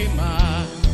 queimar.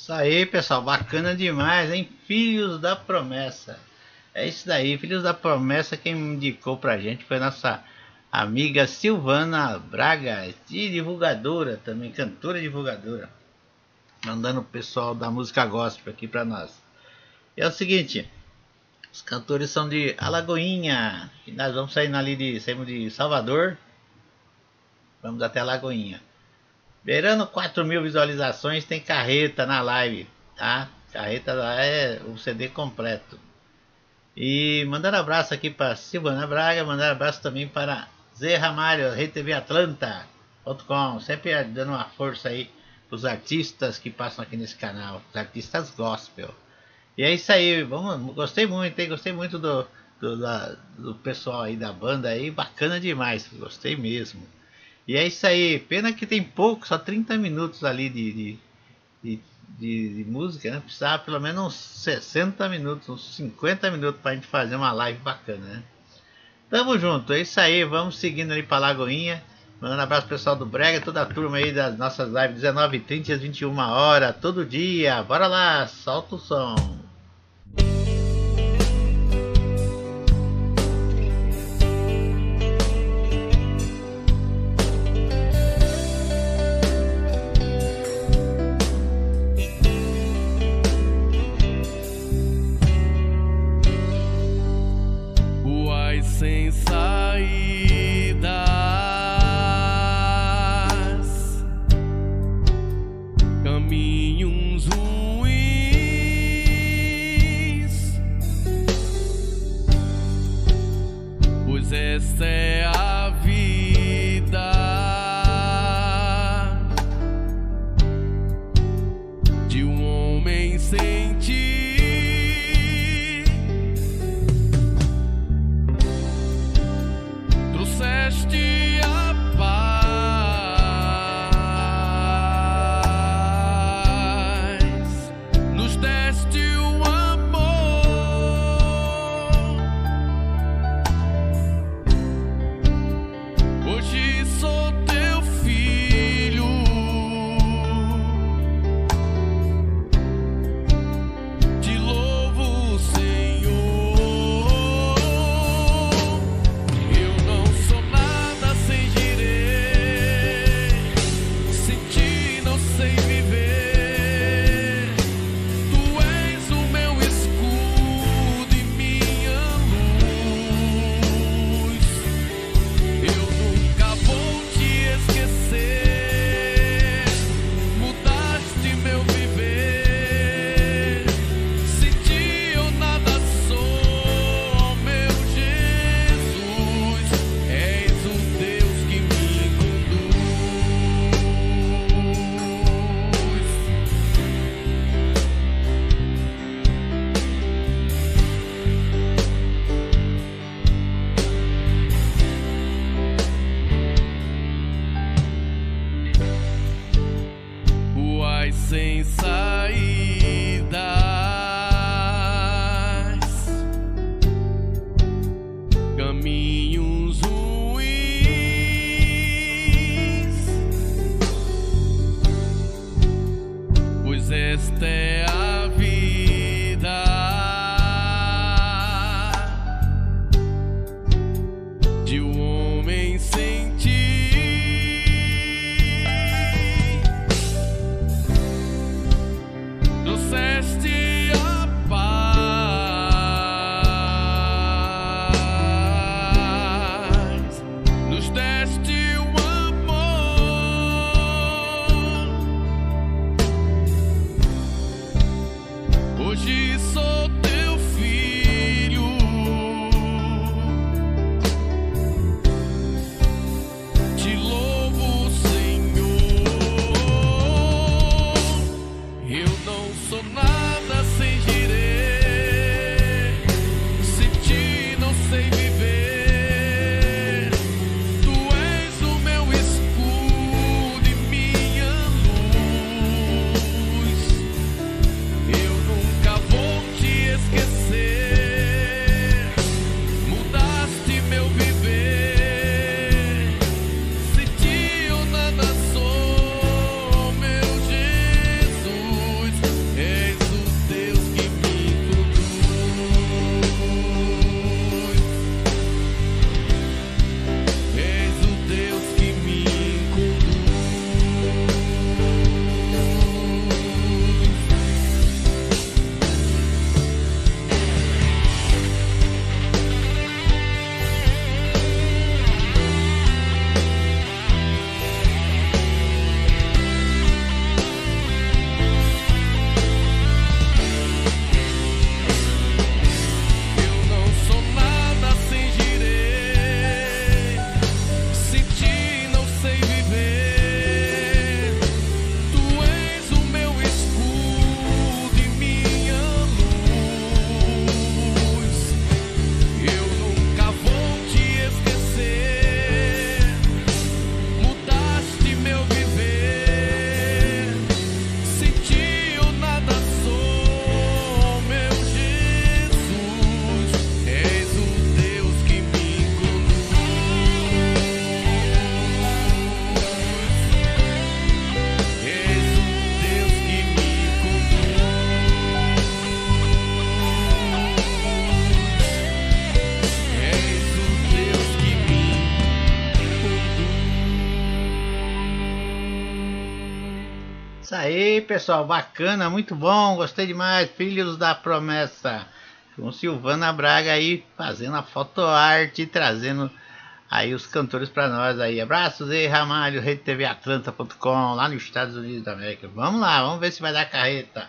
Isso aí, pessoal, bacana demais, hein? Filhos da Promessa. É isso daí, Filhos da Promessa, quem indicou pra gente foi nossa amiga Silvana Braga, de divulgadora também, cantora e divulgadora. Mandando o pessoal da música gospel aqui pra nós. É o seguinte, os cantores são de Alagoinha, e nós vamos sair ali de, saímos de Salvador, vamos até Alagoinha. Beirando 4 mil visualizações, tem carreta na live, tá? Carreta lá é o CD completo. E mandando abraço aqui para Silvana Braga, mandando abraço também para Zé Ramalho, Rede TV Atlanta.com, sempre dando uma força aí pros artistas que passam aqui nesse canal, os artistas gospel. E é isso aí, vamos, gostei muito, hein? Gostei muito do, do, da- do pessoal aí da banda aí, bacana demais, gostei mesmo. E é isso aí, pena que tem pouco, só 30 minutos ali de, de, de, de- de música, né? Precisava pelo menos uns 60 minutos, uns 50 minutos pra gente fazer uma live bacana, né? Tamo junto, é isso aí, vamos seguindo ali pra Lagoinha. Mandando abraço pro pessoal do Brega, toda a turma aí das nossas lives 19h30 às 21 horas, todo dia. Bora lá, solta o som. Pessoal, bacana, muito bom, gostei demais. Filhos da Promessa, com Silvana Braga aí fazendo a fotoarte, trazendo aí os cantores para nós aí. Abraços aí, Ramalho, RedeTVAtlanta.com, lá nos Estados Unidos da América. Vamos lá, vamos ver se vai dar carreta.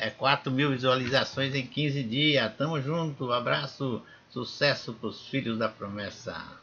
É 4 mil visualizações em 15 dias. Tamo junto, abraço, sucesso pros Filhos da Promessa.